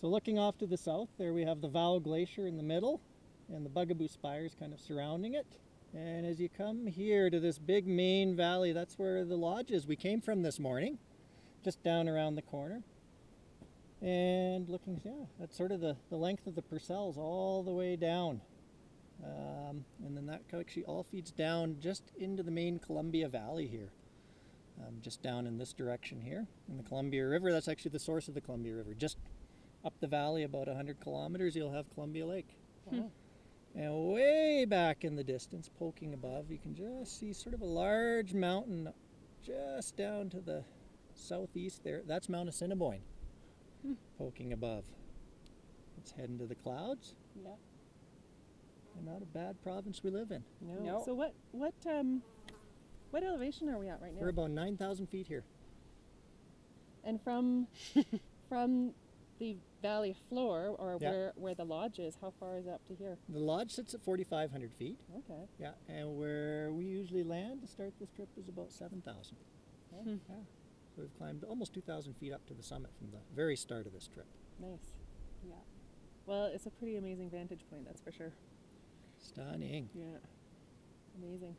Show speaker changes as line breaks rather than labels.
So looking off to the south, there we have the Vowell Glacier in the middle, and the Bugaboo Spires kind of surrounding it. And as you come here to this big main valley, that's where the lodge is. We came from this morning, just down around the corner. And looking, yeah, that's sort of the, the length of the Purcells all the way down. Um, and then that actually all feeds down just into the main Columbia Valley here. Um, just down in this direction here. In the Columbia River, that's actually the source of the Columbia River. Just up the valley about 100 kilometers, you'll have Columbia Lake.
Hmm.
And way back in the distance, poking above, you can just see sort of a large mountain just down to the southeast there. That's Mount Assiniboine
Hmm.
poking above. It's heading to the clouds.
Yeah.
And not a bad province we live in.
No.
No.
So what what um what elevation are we at right now?
We're about 9,000 feet here.
and from from the valley floor or
Yeah.
where where the lodge is, how far is it up to here?
The lodge sits at 4,500 feet.
Okay.
Yeah, and where we usually land to start this trip is about 7,000.
Yeah.
Hmm.
Yeah. So we've climbed almost 2,000 feet up to the summit from the very start of this trip.
Nice.
Yeah.
Well, it's a pretty amazing vantage point, that's for sure.
Stunning.
Yeah. Amazing.